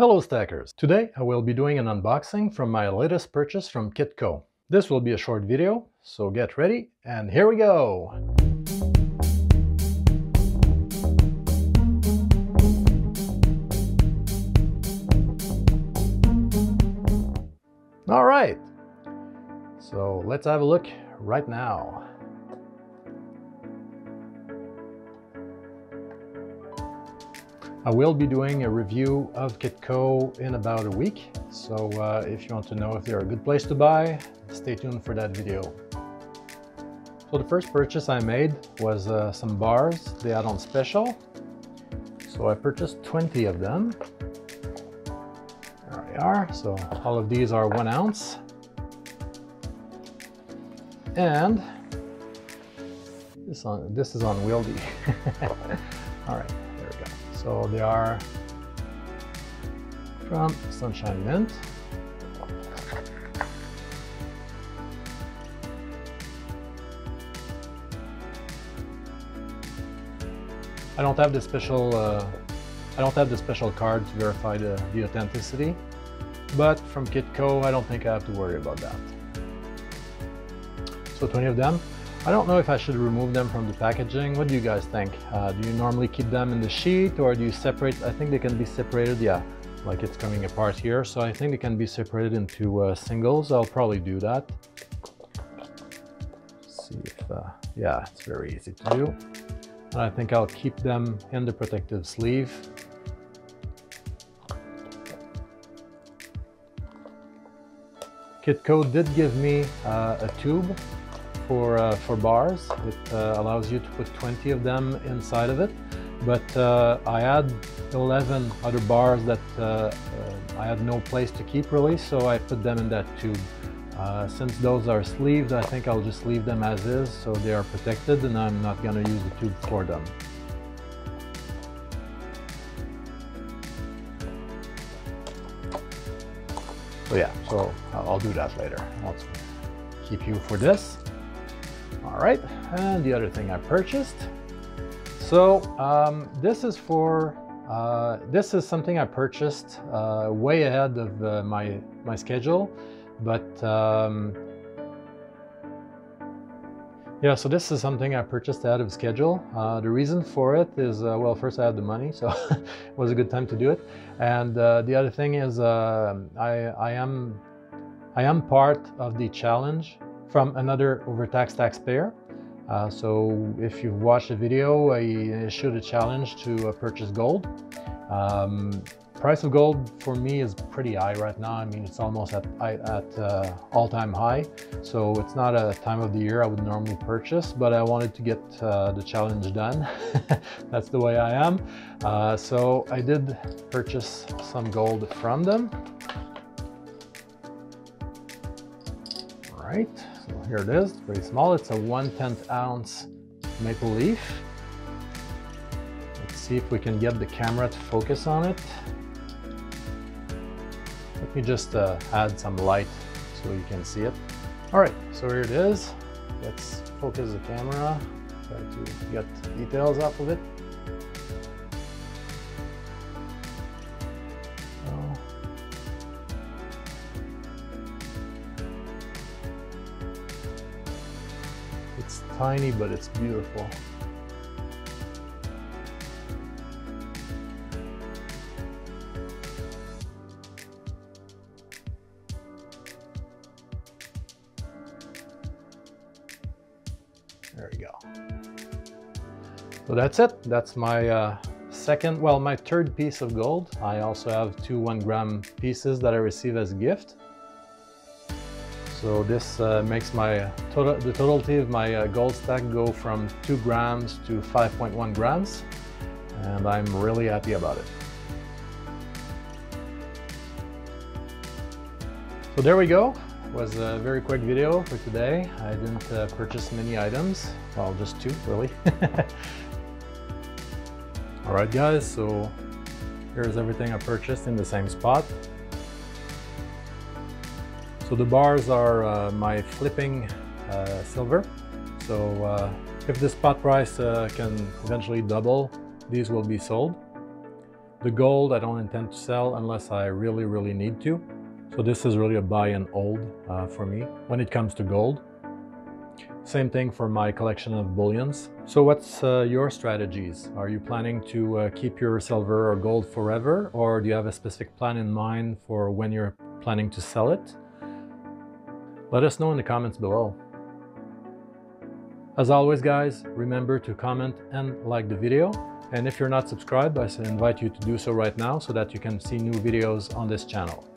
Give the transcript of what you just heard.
Hello Stackers! Today I will be doing an unboxing from my latest purchase from Kitco. This will be a short video, so get ready and here we go! Alright, so let's have a look right now. I will be doing a review of Kitco in about a week, so uh, if you want to know if they're a good place to buy, stay tuned for that video. So the first purchase I made was uh, some bars they had on special. So I purchased 20 of them. There they are. So all of these are one ounce. And this, on, this is unwieldy. all right. So they are from Sunshine Mint. I don't have the special uh, I don't have the special card to verify the, the authenticity, but from Kitco I don't think I have to worry about that. So 20 of them. I don't know if I should remove them from the packaging. What do you guys think? Uh, do you normally keep them in the sheet or do you separate? I think they can be separated, yeah, like it's coming apart here. So I think they can be separated into uh, singles. I'll probably do that. See if, uh, yeah, it's very easy to do. And I think I'll keep them in the protective sleeve. Kitco did give me uh, a tube for, uh, for bars. It uh, allows you to put 20 of them inside of it. But uh, I had 11 other bars that uh, uh, I had no place to keep really, so I put them in that tube. Uh, since those are sleeved, I think I'll just leave them as is so they are protected and I'm not going to use the tube for them. So yeah, so I'll do that later. I'll keep you for this. All right, and the other thing I purchased. So um, this is for, uh, this is something I purchased uh, way ahead of uh, my, my schedule, but um, yeah, so this is something I purchased out of schedule. Uh, the reason for it is, uh, well, first I had the money, so it was a good time to do it. And uh, the other thing is uh, I, I, am, I am part of the challenge from another overtaxed taxpayer. Uh, so if you've watched the video, I issued a challenge to uh, purchase gold. Um, price of gold for me is pretty high right now. I mean, it's almost at, at uh, all-time high. So it's not a time of the year I would normally purchase, but I wanted to get uh, the challenge done. That's the way I am. Uh, so I did purchase some gold from them. Right. So here it is, pretty small. It's a 1 10th ounce maple leaf. Let's see if we can get the camera to focus on it. Let me just uh, add some light so you can see it. All right, so here it is. Let's focus the camera, try to get details off of it. It's tiny, but it's beautiful. There we go. So that's it. That's my uh, second, well, my third piece of gold. I also have two one gram pieces that I received as a gift. So this uh, makes my total, the totality of my uh, gold stack go from 2 grams to 5.1 grams and I'm really happy about it. So there we go. It was a very quick video for today. I didn't uh, purchase many items. Well, just two really. Alright guys, so here's everything I purchased in the same spot. So the bars are uh, my flipping uh, silver. So uh, if the spot price uh, can eventually double, these will be sold. The gold I don't intend to sell unless I really, really need to. So this is really a buy and hold uh, for me when it comes to gold. Same thing for my collection of bullions. So what's uh, your strategies? Are you planning to uh, keep your silver or gold forever or do you have a specific plan in mind for when you're planning to sell it? Let us know in the comments below. As always guys, remember to comment and like the video. And if you're not subscribed, I invite you to do so right now so that you can see new videos on this channel.